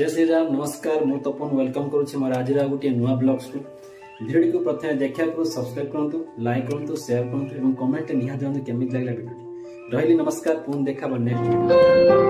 ଜୟ ଶ୍ରୀରାମ ନମସ୍କାର ମୁଁ ତପନ ୱେଲକମ୍ କରୁଛି ମୋର ଆଜିର ଆଉ ଗୋଟିଏ ନୂଆ ବ୍ଲଗ୍ସକୁ ଭିଡ଼ିଓଟିକୁ ପ୍ରଥମେ ଦେଖିବାକୁ ସବସ୍କ୍ରାଇବ୍ କରନ୍ତୁ ଲାଇକ୍ କରନ୍ତୁ ସେୟାର କରନ୍ତୁ ଏବଂ କମେଣ୍ଟରେ ନିହାତି ଦିଅନ୍ତୁ କେମିତି ଲାଗିଲା ଭିଡ଼ିଓଟି ରହିଲି ନମସ୍କାର ପୁଣି ଦେଖା ହବ next Perłowe?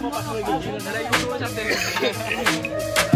もうまさに57位ほど落ちちゃってる。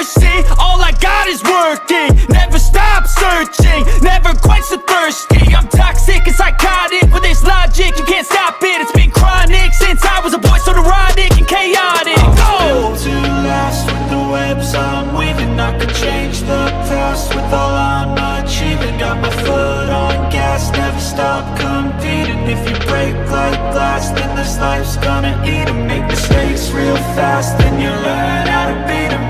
past with all I'm achieving. Got my foot on gas, never stop competing. If you break like glass, then this life's gonna eat 'em. Make mistakes real fast, then you learn how to beat 'em